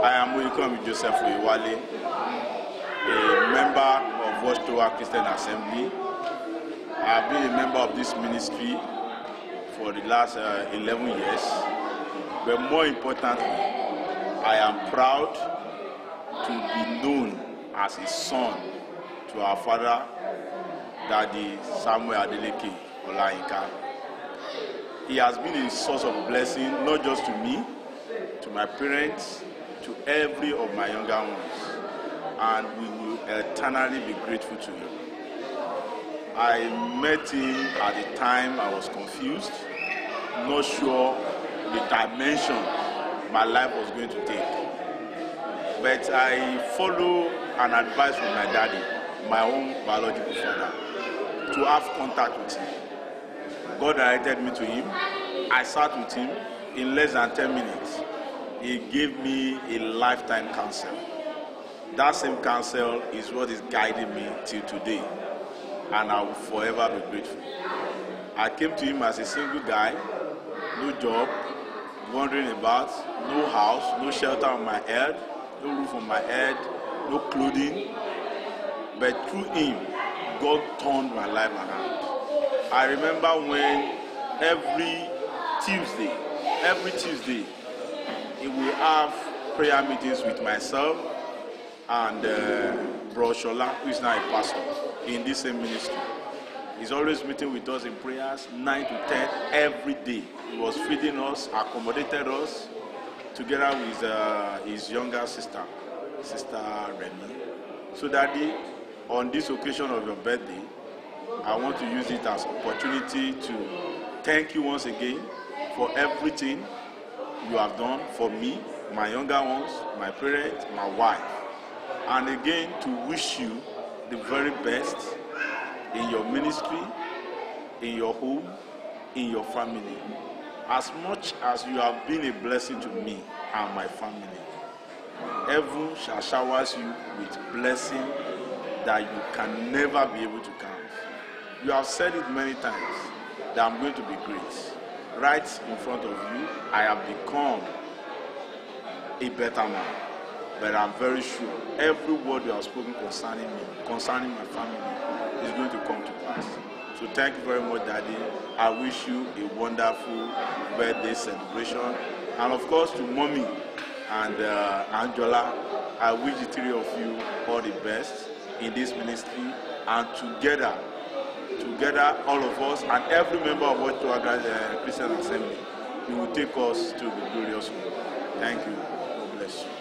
I am Oyikomi Joseph Oyewale, a member of Watchtower Christian Assembly. I have been a member of this ministry for the last uh, 11 years. But more importantly, I am proud to be known as a son to our father, Daddy Samuel Adeleke Olayinka. He has been a source of blessing not just to me, to my parents, to every of my younger ones, and we will eternally be grateful to him. I met him at the time I was confused, not sure the dimension my life was going to take. But I follow an advice from my daddy, my own biological father, to have contact with him. God directed me to him. I sat with him in less than 10 minutes. He gave me a lifetime counsel. That same counsel is what is guiding me till today, and I will forever be grateful. I came to him as a single guy, no job, wandering about, no house, no shelter on my head, no roof on my head, no clothing. But through him, God turned my life around. I remember when every Tuesday, every Tuesday, he will have prayer meetings with myself and uh, Bro Shola, who is now a pastor in this same ministry. He's always meeting with us in prayers, 9 to 10, every day. He was feeding us, accommodated us, together with uh, his younger sister, Sister Remy. So, Daddy, on this occasion of your birthday, I want to use it as opportunity to thank you once again for everything you have done for me, my younger ones, my parents, my wife. And again, to wish you the very best in your ministry, in your home, in your family. As much as you have been a blessing to me and my family, heaven shall shower you with blessing that you can never be able to count. You have said it many times that I'm going to be great. Right in front of you, I have become a better man. But I'm very sure every word you have spoken concerning me, concerning my family, is going to come to pass. So thank you very much, Daddy. I wish you a wonderful birthday celebration. And of course, to Mommy and uh, Angela, I wish the three of you all the best in this ministry. And together, together, all of us and every member of Watchtower uh, Christian Assembly, you will take us to the glorious world. Thank you. God bless you.